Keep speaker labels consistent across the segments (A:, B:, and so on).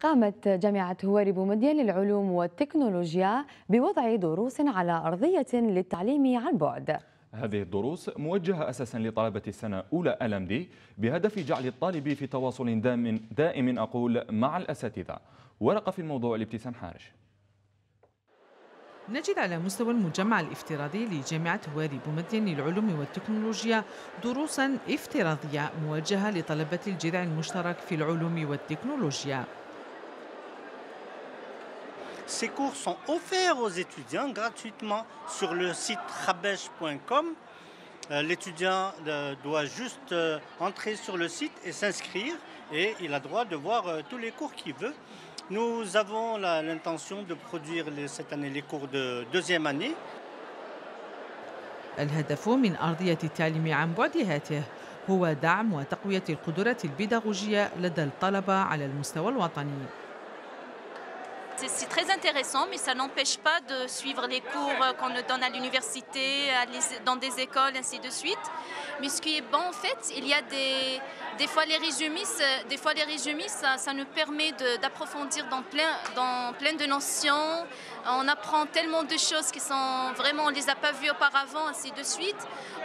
A: قامت جامعة هواري بومدين للعلوم والتكنولوجيا بوضع دروس على أرضية للتعليم عن بعد.
B: هذه الدروس موجهة أساسا لطلبة السنة أولى ألمدي بهدف جعل الطالب في تواصل دائم, دائم أقول مع الأساتذة. ورقة في الموضوع لابتسام حارش.
C: نجد على مستوى المجمع الافتراضي لجامعة هواري بومدين للعلوم والتكنولوجيا دروسا افتراضية موجهة لطلبة الجذع المشترك في العلوم والتكنولوجيا.
D: Ces cours sont offerts aux étudiants gratuitement sur le site rabesh.com. L'étudiant doit juste entrer sur le site et s'inscrire et il a droit de voir tous les cours qu'il veut. Nous avons l'intention de produire cette année les cours de deuxième année.
C: الهدف من أرضية التعليم عن بعد هاته هو دعم وتقوية القدرات البيداغوجية لدى الطلبة على المستوى الوطني.
E: C'est très intéressant, mais ça n'empêche pas de suivre les cours qu'on nous donne à l'université, dans des écoles, ainsi de suite. Mais ce qui est bon, en fait, il y a des, des fois les résumés, des fois les résumés, ça, nous permet d'approfondir dans plein, dans plein de notions. On apprend tellement de choses qui sont vraiment, on les a pas vues auparavant, ainsi de suite.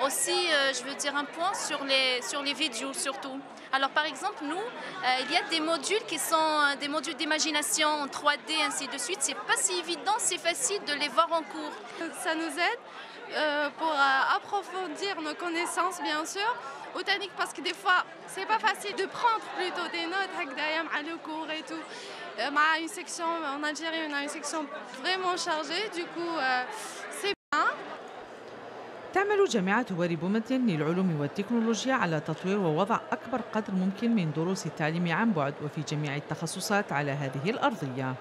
E: Aussi, euh, je veux dire un point sur les, sur les vidéos surtout. Alors par exemple, nous, euh, il y a des modules qui sont des modules d'imagination en 3D, ainsi de suite. C'est pas si évident, c'est facile de les voir en cours.
F: Ça nous aide euh, pour euh, approfondir nos connaissances, bien sûr, aux techniques, parce que des fois, c'est pas facile de prendre plutôt des notes à le cours et tout. Euh, une section, en Algérie, on a une section vraiment chargée, du coup, euh, c'est bien.
C: تعمل جامعة هواري بومدين للعلوم والتكنولوجيا على تطوير ووضع أكبر قدر ممكن من دروس التعليم عن بعد وفي جميع التخصصات على هذه الأرضية